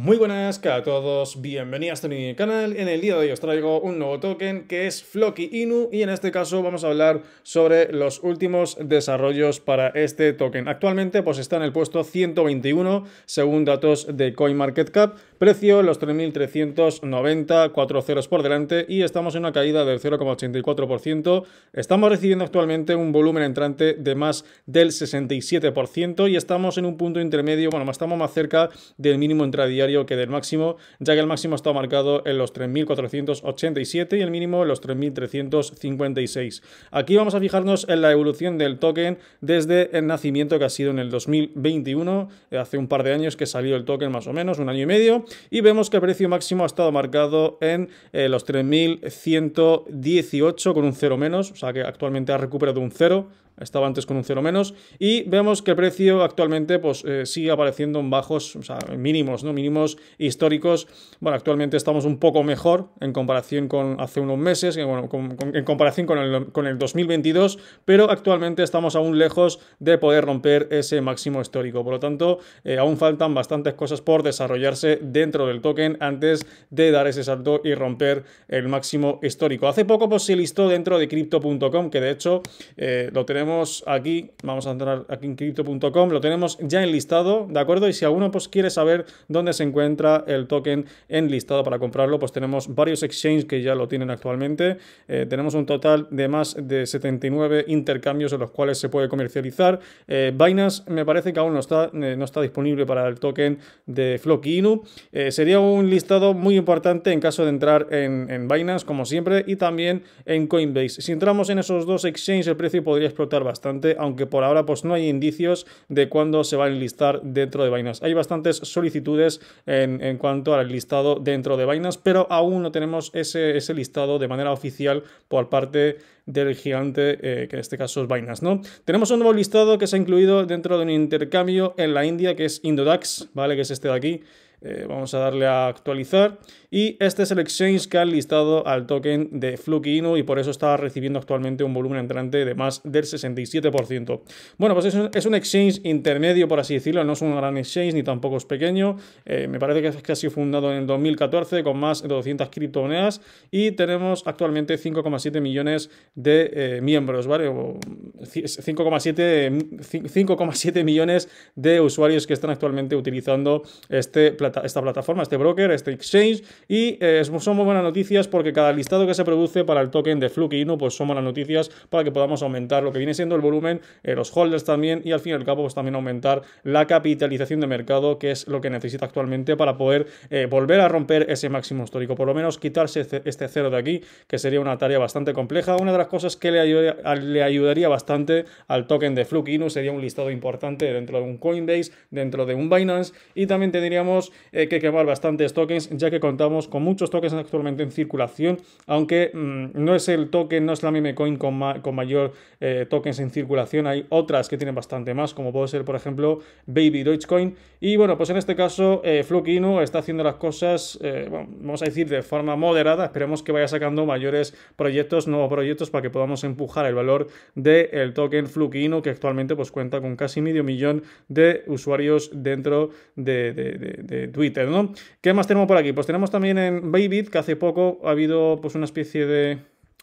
Muy buenas a todos, bienvenidos a mi canal. En el día de hoy os traigo un nuevo token que es Floki Inu y en este caso vamos a hablar sobre los últimos desarrollos para este token. Actualmente pues está en el puesto 121 según datos de CoinMarketCap, precio los 3.390, 4 ceros por delante y estamos en una caída del 0,84%. Estamos recibiendo actualmente un volumen entrante de más del 67% y estamos en un punto intermedio, bueno, estamos más cerca del mínimo intradiario que del máximo, ya que el máximo está marcado en los 3.487 y el mínimo en los 3.356. Aquí vamos a fijarnos en la evolución del token desde el nacimiento que ha sido en el 2021, hace un par de años que salió el token más o menos, un año y medio, y vemos que el precio máximo ha estado marcado en eh, los 3.118 con un cero menos, o sea que actualmente ha recuperado un cero estaba antes con un cero menos, y vemos que el precio actualmente pues, eh, sigue apareciendo en bajos, mínimos, ¿no? mínimos históricos. Bueno, actualmente estamos un poco mejor en comparación con hace unos meses, bueno, en comparación con el, con el 2022, pero actualmente estamos aún lejos de poder romper ese máximo histórico. Por lo tanto, eh, aún faltan bastantes cosas por desarrollarse dentro del token antes de dar ese salto y romper el máximo histórico. Hace poco pues, se listó dentro de crypto.com, que de hecho eh, lo tenemos aquí, vamos a entrar aquí en crypto.com, lo tenemos ya enlistado, ¿de acuerdo? Y si alguno pues quiere saber dónde se encuentra el token enlistado para comprarlo, pues tenemos varios exchanges que ya lo tienen actualmente. Eh, tenemos un total de más de 79 intercambios en los cuales se puede comercializar. Eh, Binance me parece que aún no está, eh, no está disponible para el token de Floki Inu. sería un listado muy importante en caso de entrar en, en Binance, como siempre, y también en Coinbase. Si entramos en esos dos exchanges, el precio podría explotar bastante, aunque por ahora pues no hay indicios de cuándo se va a enlistar dentro de Binance. Hay bastantes solicitudes en, cuanto al listado dentro de Binance, pero aún no tenemos ese, ese listado de manera oficial por parte del gigante, eh, que en este caso es Binance, ¿no? Tenemos un nuevo listado que se ha incluido dentro de un intercambio en la India, que es Indodax, ¿vale? Que es este de aquí. Eh, vamos a darle a actualizar. Y este es el exchange que ha listado al token de Fluky Inu y por eso está recibiendo actualmente un volumen entrante de más del 67%. Bueno, pues es un, exchange intermedio, por así decirlo, no es un gran exchange ni tampoco es pequeño. Eh, me parece que, es, que ha sido fundado en el 2014 con más de 200 criptomonedas y tenemos actualmente 5,7 millones de eh, miembros, ¿vale? 5,7 millones de usuarios que están actualmente utilizando este esta plataforma, este broker, este exchange. Y eh, son muy buenas noticias porque cada listado que se produce para el token de Fluke Inu, pues son buenas noticias para que podamos aumentar lo que viene siendo el volumen, eh, los holders también, y al fin y al cabo, pues también aumentar la capitalización de mercado, que es lo que necesita actualmente para poder eh, volver a romper ese máximo histórico. Por lo menos quitarse este, cero de aquí, que sería una tarea bastante compleja. Una de las cosas que le, ayudaría, le ayudaría bastante al token de Fluke Inu sería un listado importante dentro de un Coinbase, dentro de un Binance, y también tendríamos eh, que quemar bastantes tokens, ya que contamos con muchos tokens actualmente en circulación, aunque mm, no es el token, no es la meme coin con, con mayor eh, tokens en circulación, hay otras que tienen bastante más, como puede ser, por ejemplo, Baby Dogecoin. Y bueno, pues en este caso, eh, Flukino está haciendo las cosas, eh, vamos a decir, de forma moderada. Esperemos que vaya sacando mayores proyectos, nuevos proyectos, para que podamos empujar el valor del token Flukino, que actualmente pues cuenta con casi medio millón de usuarios dentro de, de Twitter, ¿no? ¿Qué más tenemos por aquí? Pues tenemos también en Bybit, que hace poco ha habido pues una especie de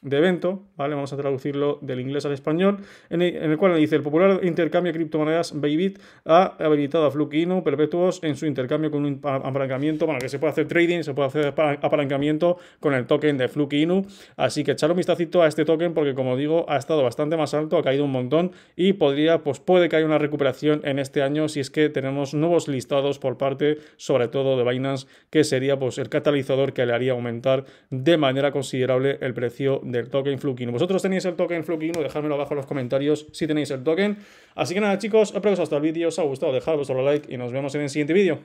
de evento, ¿vale? Vamos a traducirlo del inglés al español, en el, cual dice el popular intercambio de criptomonedas Bybit ha habilitado a Flukino perpetuos en su intercambio con un apalancamiento, bueno, que se puede hacer trading, se puede hacer apalancamiento con el token de Flukino, así que echarle un vistacito a este token porque como digo, ha estado bastante más alto, ha caído un montón y podría, pues puede que haya una recuperación en este año si es que tenemos nuevos listados por parte, sobre todo de Binance, que sería pues el catalizador que le haría aumentar de manera considerable el precio de del token Flukino. ¿Vosotros tenéis el token Flukino? Dejadmelo abajo en los comentarios si tenéis el token. Así que nada chicos, espero que os hasta el vídeo os ha gustado, dejad vuestro like y nos vemos en el siguiente vídeo.